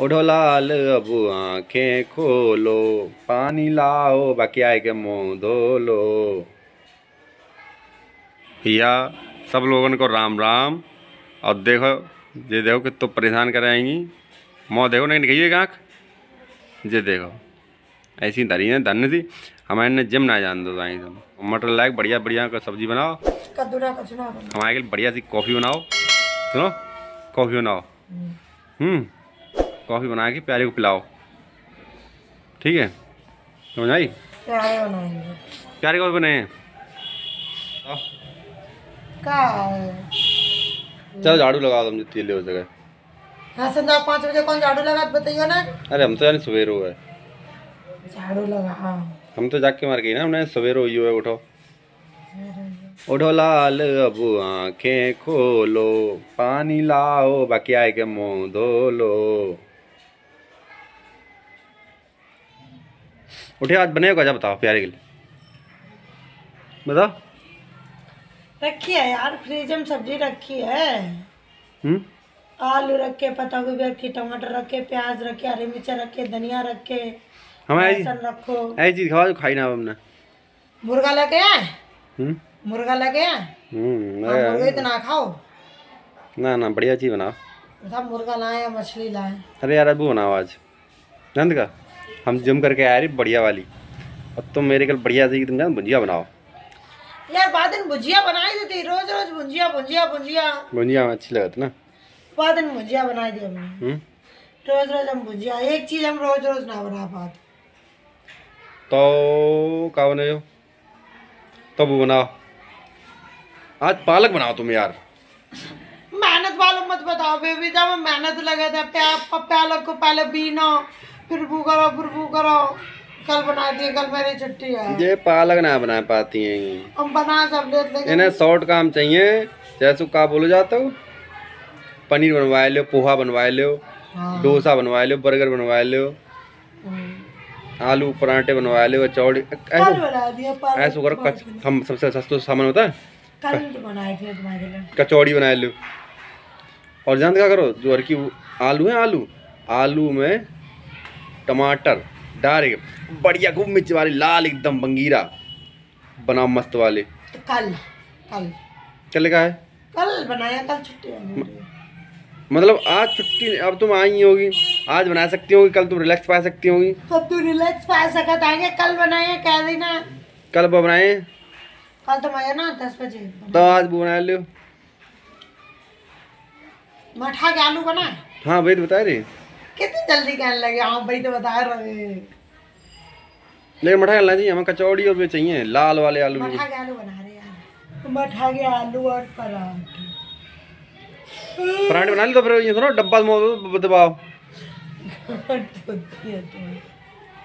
उठो लाल अब आँखें खोलो पानी लाओ बाकी आए के मुँह धो लो भैया सब लोगों को राम राम। और देखो ये देखो कि तो परेशान कराएँगी मोह देखो नहीं निकली आँख। ये देखो ऐसी धरी है धन्य थी हमारे ने जिम ना जान दो मटर लायक बढ़िया बढ़िया का सब्ज़ी बनाओ। हमारे के लिए बढ़िया सी कॉफ़ी बनाओ। सुनो कॉफ़ी बनाओ। हम्म। कॉफ़ी बना के प्यारे को पिलाओ। ठीक है? समझ आई? प्यारे बनाएँगे। प्यारे कॉफ़ी बने? चलो झाड़ू लगाओ तुम जितनी ले हो सके। हाँ संध्या पाँच बजे कौन झाड़ू लगा बताइयो ना? अरे हम तो यानी सवेरे हुआ है झाड़ू लगा हाँ। हम तो जाके मार गई ना हमने सवेरे हुई है उठो। उठो लाल अब आँखें खोलो पानी लाओ बाकी आए के मुँह धो लो। उठे आज बने क्या? बताओ प्यारे के लिए। बताओ रखी है यार फ्रिज में सब्ज़ी रखी है। हम्म? आलू रखे पत्ता गोभी रखी टमाटर रखे प्याज रखे हरी मिर्चा रखे धनिया रखे हमें ऐसी लहसुन रखो। ऐसी चीज़ खाओ जो खाई ना हमने। मुर्गा लेके आए? हम्म? मुर्गा लेके आए? हम्म हाँ, मुर्गा इतना खाओ। ना ना बढ़िया चीज़ बनाओ। सब मुर्गा लाए मछली लाए। अरे यार अबू बनाओ आज। नंद का? हम जिम करके आए रही बढ़िया वाली। और तुम मेरे कल बढ़िया सी तुम भुजिया बनाओ। यार बाद दिन भुजिया बनाई दी थी रोज रोज भुजिया भुजिया भुजिया। भुजिया में अच्छी लगती ना? बाद दिन भुजिया बनाई दी हमने। हम्म? रोज रोज हम भुजिया एक चीज़ हम रोज रोज ना बना पाते। तो क्या बने हो? तो बनाओ। आज पालक बनाओ तुम यार। मेहनत वालों मत बताओ बेबी जब मेहनत लगे थे पालक को पहले बीनो फिर वो करो फिर वो करो। कल बना दिए कल मेरी छुट्टी है। ये पालक ना बना पाती हैं हम बना सब लेते इन्हें शॉर्ट काम चाहिए। जैसे का बोलो जाता हो। पनीर बनवा लो पोहा बनवा लो हाँ। डोसा बनवा लो बर्गर बनवा लो हम्म। आलू पराठे बनवा लो चौड़ी ऐसा करो हम सबसे सस्ता सामान होता है। कचौड़ी बना लो और जानते क्या करो जो हर की आलू है आलू। आलू में टमाटर डायरेक्ट बढ़िया खूब मिर्च वाली लाल एकदम बंगीरा बनाओ मस्त वाले। तो कल कल। चले का है? कल बनाया कल छुट्टी मतलब आज छुट्टी अब तुम आई होगी। आज बना सकती होगी कल तुम रिलैक्स पा सकती होगी। कब तू रिलैक्स पा सकत आएँगे? कल बनाए कह देना। कल बनाए? कल तो मज़ा ना दस बजे। तो आज बना लो मठा के आलू बनाए? हाँ भाई तो बता रही। कितनी जल्दी कहने लगे हाँ भाई तो बता रहे। लेकिन मठा करना चाहिए हमें कचौड़ी और भी चाहिए लाल वाले आलू। मठा के आलू बना रहे यार। मठा के आलू और पराठे। पराठे बना ली तो फिर ये सुनो डब्बा मोड़ दबाओ। है।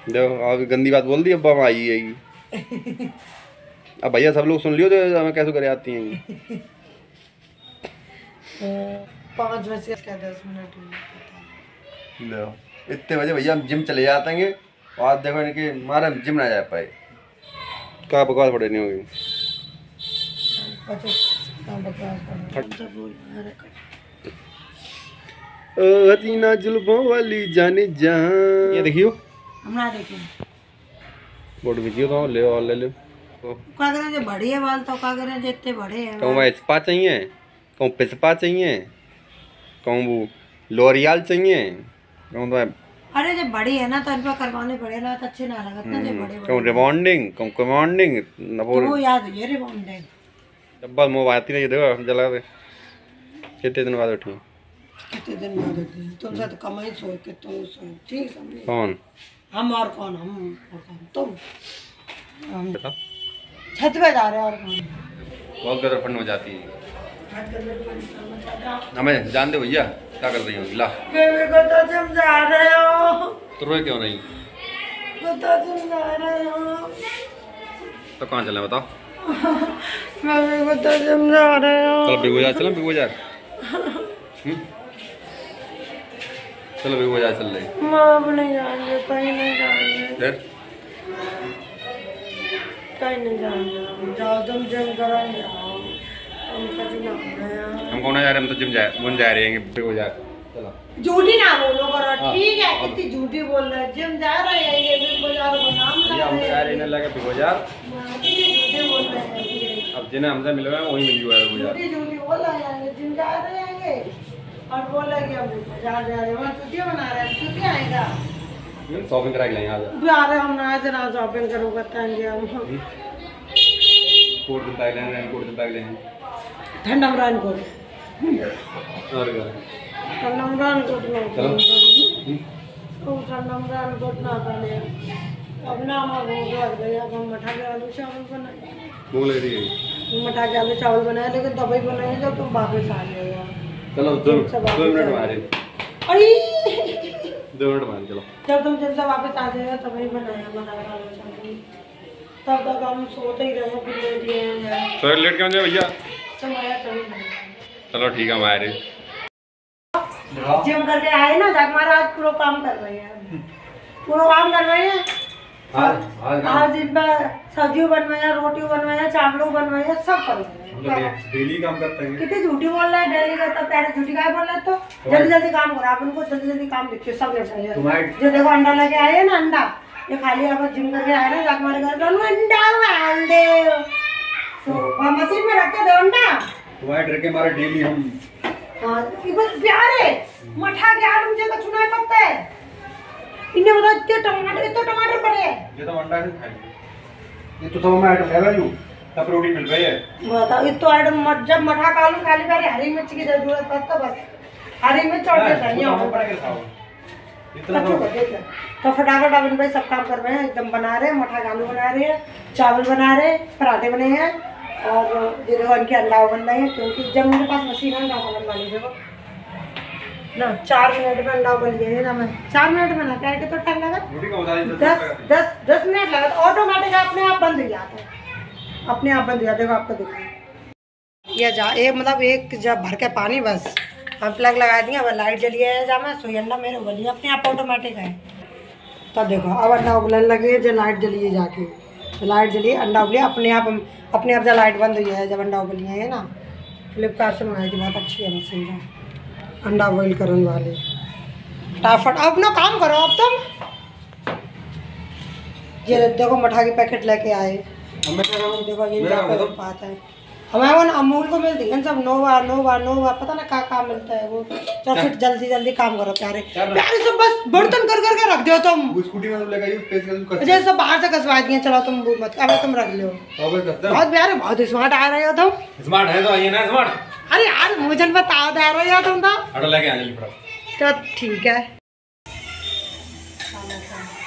देखो अब गंदी बात बोल दी अब हम आई है अब भैया सब लोग सुन लियो तो हमें कैसे करे आती हैं पाँच बजे का दस मिनट। लो। इतने बजे भैया हम जिम चले जाते हैं और आज देखो इनके मारे हम जिम ना जा पाए। क्या बकवास पड़े नहीं होगी। है। हसीना जुल्फों वाली जाने जहाँ ये देखियो। हमरा देखे फ़ोटो खींचियो तो ले और ले लो। का करें जो बड़ी है बाल तो का करें जितने बड़े हैं कहूँ भाई स्पा चाहिए? कहूँ पिस्पा चाहिए? कहूँ वो लोरियाल चाहिए? कहूँ तो अरे जब बड़ी है ना तो इन पर करवाने पड़े ना तो अच्छे ना लगत ना जब बड़े बड़े कहूँ रिबॉन्डिंग कहूँ कमांडिंग तो वो याद है ये रिबॉन्ड है डब्बा मोह आती नहीं देखो जला दे कितने दिन बाद उठी। कितने दिन बाद है तुमसे तो कम ही सोए कि तुम सोए ठीक समझे? कौन? हम और कौन हम और कौन? तुम। छत पे जा रहे हैं और कौन? बहुत गदर फंड हो जाती है। हमें जान दे भैया क्या कर रही होगी ला। बेबी को तो जा रहे हो। तो रोए क्यों नहीं? को तो जा रहे हो। तो कहाँ चले बताओ। बेबी को तो जा रहे हो। चलो बिग बाज़ार चलो बिग हम्म? चलो बिग बाज़ार चल रही माँ अब नहीं जाएँगे कहीं नहीं जाएँगे। फिर? कहीं नहीं जाएँगे। जाओ तुम जिम करो हम कौन जा रहे हैं हम तो जिम जा जिम जा रहे हैं। बाज़ार चलो। झूठी ना बोलो करो हाँ, ठीक है कितनी झूठी बोल रहे जिम जा रहे हैं ये भी बाज़ार को नाम ये ला हम रहे यार हैं लगे बिगो कितनी झूठी बोल रहे हैं अब जिन्हें हमसे मिलवा है वही मिल है झूठी झूठी बोल रहे हैं जिम जा रहे हैं। ये और बोल रहे हैं कि हम बाज़ार जा रहे हैं। वहाँ छुट्टियाँ मना रहे हैं छुट्टी आएगा। शॉपिंग करा के लेंगे आज। आ रहे हम ना से ना शॉपिंग करो बताएँगे हम। कोट दिन बैग लेंगे कोट दिन बैग लेंगे ठंडा मरान को अब ना हम भूख लग गई अब मठा के आलू चावल बनाए भूख लग रही मठा के आलू चावल बनाए लेकिन तभी बनाए जब तुम वापस आ जाएगा चलो दो दो मिनट मारे। अरे दो मिनट मारे चलो। जब तुम जब से वापस आ जाएगा तभी बनाया मठा के आलू चावल तब तक हम सोते ही रहे फिर लेट गए हैं। तो लेट क्यों जाए भैया? चलो ठीक है हमारे जिम करके आए ना जग महाराज पूरा काम कर रहे हैं। पूरा काम कर रहे हैं? आज आज आज दिन में सब्ज़ी बनवाया रोटी बनवाया चावलों बनवाया सब कर रहे हैं। डेली काम करते हैं। कितनी झूठी बोल रहा है डेली का तब प्यारे झूठी काय बोल रहे तो? जल्दी जल्दी काम करो आप उनको जल्दी जल्दी काम देखिए सब निपट तुम्हारे- जो देखो अंडा लेके आए ना अंडा ये खाली आप जिम करके आए ना जग मारे घर अंडा डाल दे। तो मशीन में रख के दो अंडा तुम्हारे डर के मारे डेली हम। हाँ, ये बस प्यारे मठा मुझे चुनाव है इन्हें बता इतने टमाटर इतने टमाटर पड़े ये तो अंडा ये तो सब मैं आइटम है। भाई तब प्रोटीन मिल रही है। बताओ इतो आइटम मत जब मठा आलू खाली प्यारे हरी मिर्च की ज़रूरत पड़ता बस। हरी मिर्च और के चाहिए हम बना के खाओ। इतना तो तो फटाफट अब भाई सब काम कर रहे हैं एकदम बना रहे हैं मठा आलू बना रहे हैं चावल बना रहे हैं पराठे बने हैं। और ये देखो इनके अंडा बन रहे क्योंकि जब मेरे पास मशीन है अंडा बनवा लीजिए देखो। ना चार मिनट में अंडा बन गया है ना मैं चार मिनट में ना क्या कितना टाइम लगा का दस दस दस मिनट लगा ऑटोमेटिक अपने आप बंद हो जाता है। अपने आप बंद हो जाता है आपको दिखाई ये जा एक मतलब एक जब भर के पानी बस। हम प्लग लगा दिए अब लाइट जली है जा मैं सोई अंडा मेरे उबली अपने आप ऑटोमेटिक है। तब देखो अब अंडा उबलने लगे जब लाइट जली है जाके। तो लाइट जली है, अंडा उबली अपने आप अपने आप जब लाइट बंद हुई है जब अंडा उबली है ना? फ्लिपकार्ट से मंगाई थी बहुत अच्छी है मशीन जो अंडा बॉइल करने वाली। फटाफट अब ना काम करो अब तुम। ये देखो मठा के पैकेट लेके आए। देखो ये क्या मतलब- पाता है। हमारे वो अमूल को मिलती है ना सब नोवा नोवा नोवा पता ना क्या काम मिलता है वो। तो फिर जल्दी जल्दी काम करो प्यारे। प्यारे सब बस बर्तन कर कर के रख दो तुम। स्कूटी में तो जैसे सब बाहर से कसवा दिए चलो तुम वो मत अब तुम रख लो तो बहुत प्यारे बहुत स्मार्ट आ रहे हो तुम। स्मार्ट है तो आइए ना स्मार्ट अरे यार मुझे बताओ दे रहे हो तुम तो। लेके आ तो ठीक है।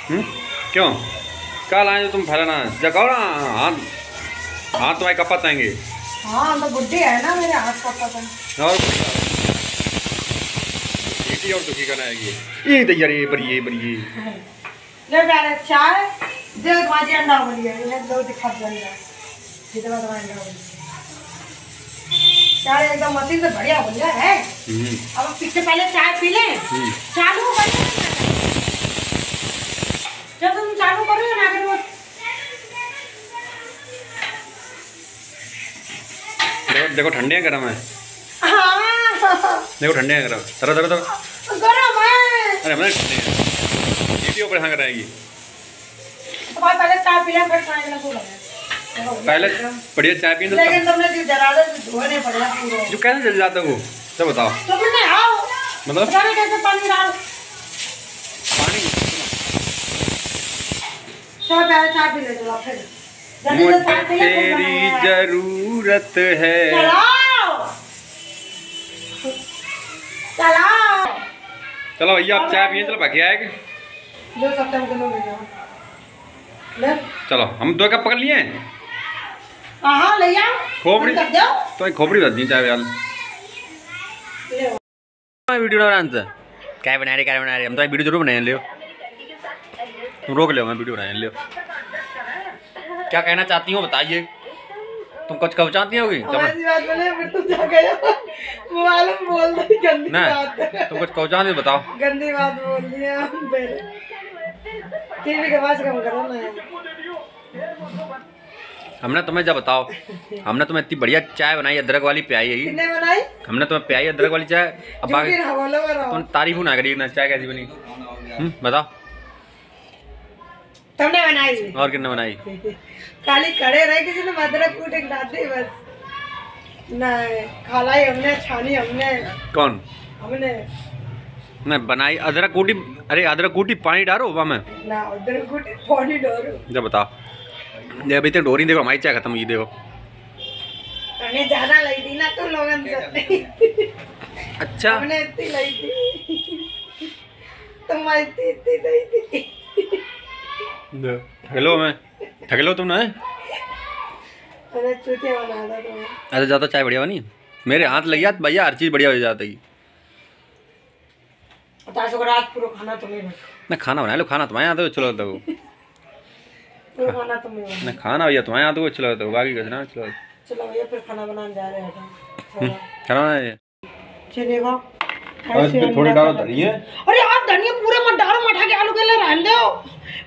हम्म? क्यों? कल आए तुम फलाना जगाओ ना हाथ हाथ तुम्हारे कपत आएँगे। हाँ तो बुद्धि है ना मेरे हाथ का और बेटी और दुखी करना आएगी ये। दैया रे बरिए बरिए ले प्यारे चाय। दे भाजी अंडा बोलिए इन्हें दो दिखा जाएगा जितना तुम्हारा अंडा बोलिए चाय एकदम मशीन से बढ़िया बोलिया है। हम्म। अब पीछे पहले चाय पी लें। हम्म। चालू देखो ठंडे हैं गर्म है। हाँ देखो ठंडे हैं गर्म। तरह तरह तरह गरम है। अरे हमारे ठंडे हैं। बेटी ऊपर परेशान कराएगी तो पहले चाय पी लें बढ़िया चाय तो लेकिन जो तो कैसे जल जाता है वो? सब बताओ। मतलब? कैसे पानी डाल। पानी? चाय पी ले मुझे तेरी ज़रूरत है। चलो भैया आप चाय पिए चलो बाकी आएगा। चलो हम दो कप पकड़ लिए? हैं खोपड़ी। तो खोपड़ी बता दी चाय वीडियो बना रहा था क्या बना रहे क्या बना रहे। हम तो वीडियो ज़रूर बनाए लियो तुम रोक लो मैं वीडियो बनाए लियो क्या कहना चाहती हो बताइए। तुम कुछ कब चाहती होगी? फिर तुम कुछ कब चाहती बताओ। गंदी बात बोल दी हम पहले टीवी के पास कम करो ना। हमने तुम्हें जब बताओ हमने तुम्हें इतनी बढ़िया चाय बनाई अदरक वाली प्याई है। बनाई? हमने तुम्हें प्याई अदरक वाली चाय। अब तुम तारीफ़ ना करी ना चाय कैसी बनी। हम्म, बताओ। तुमने बनाई और कितने बनाई? खाली खड़े रहे किसी ने अदरक कूट एक डाल दी बस नहीं खालाई हमने छानी हमने। कौन? हमने। मैं बनाई अदरक कूटी अरे अदरक कूटी पानी डालो वहाँ में। ना अदरक कूट पानी डालो। जब बताओ ये अभी तक डोरी देखो हमारी चाय खत्म हुई देखो। हमने ज़्यादा लाई थी ना तुम लोगों से अच्छा। हमने इतनी लाई थी। तुम इतनी इतनी लाई थी। हेलो मैं। थकेलो तुम ना? अरे ज़्यादा चाय बढ़िया बनी। मेरे हाथ लग गया तो भैया हर चीज़ बढ़िया हो जाती। ना खाना बना लो खाना तुम्हारे यहाँ तो चलो तो। पूरा खाना ना खाना भैया तुम्हारे यहाँ तो चलो तो बाकी कुछ ना चलो। चलो भैया फिर खाना बनाने जा रहे हैं हम्म, खाना ये चलिए देखो थोड़े डालो धनिया अरे आप धनिया पूरे मत डालो मठा के आलू के लिए रहने दो।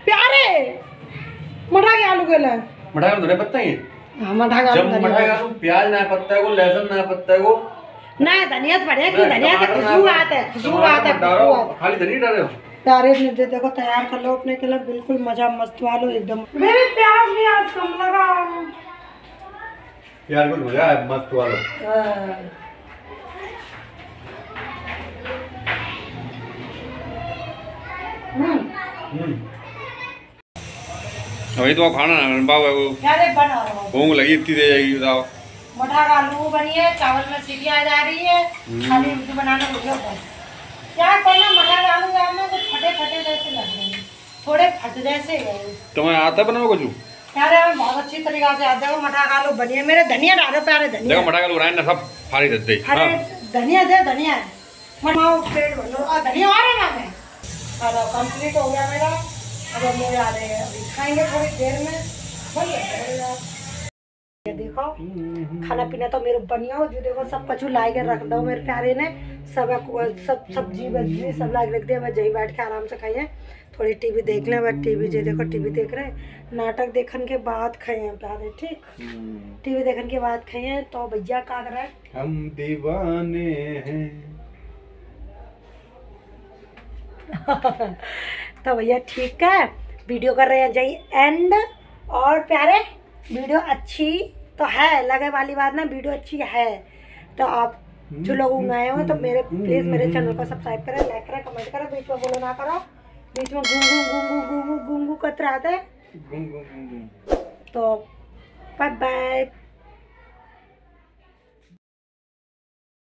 प्यारे! मठा के आलू के कर धनिया पत्ता ही हाँ आलू जब कर प्याज ना पत्ता को लहसुन ना पत्ता को। नहीं धनिया तो बढ़िया की धनिया से खुशबू आता है खुशबू आता है है। खाली धनिया डालो प्यारे ने देखो तैयार कर लो अपने के लिए बिल्कुल मज़ा मस्त वालो एकदम। मेरे प्याज भी आज कम लगा। यार कुछ हो गया मस्त वाला। हाँ। हम्म। वही तो खाना ना बन पाओगे वो प्यारे बना रहा हूँ भूख लगी इतनी दे जाएगी बताओ मठा का आलू बनी है चावल में सीटी आ जा रही है खाली इनको बनाना मुझे बस क्या करना का आलू यार ना कुछ फटे फटे जैसे लग रहे हैं थोड़े फट जैसे गए तुम्हें आता बनाओ कुछ प्यारे हमें बहुत अच्छी तरीका से आता है का आलू बनी है मेरे धनिया डालो प्यारे धनिया देखो कर उड़ाए ना सब फाड़ी देते अरे धनिया दे धनिया मठाओ पेट भर लो और धनिया आ रहा है मैं चलो कंप्लीट हो गया मेरा अब हम लोग आ रहे हैं अभी। खाएँगे थोड़ी देर में। ये देखो खाना पीना तो मेरे बढ़िया हो जो देखो सब कछु ला के रख दो मेरे प्यारे ने। सब सब सब्ज़ी वब्जी सब ला के रख दिया। मैं जही बैठ के आराम से खाइए। थोड़ी टीवी देख लें। मैं टीवी जो देखो टीवी देख रहे हैं। नाटक देखने के बाद खाए हैं प्यारे ठीक? टीवी देखने के बाद हैं। तो भैया का कर रहा है? हम दीवाने हैं। तो भैया ठीक है वीडियो कर रहे हैं जय एंड। और प्यारे वीडियो अच्छी तो है लगे वाली बात ना वीडियो अच्छी है। तो आप जो लोग नए हो तो मेरे प्लीज़ मेरे चैनल को सब्सक्राइब करें लाइक करें कमेंट करें बीच में बोलो ना करो। बीच में गुंगू गुंगू गुंगू गुंगू करते रहते हैं तो बाय बाय